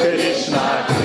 Krishna.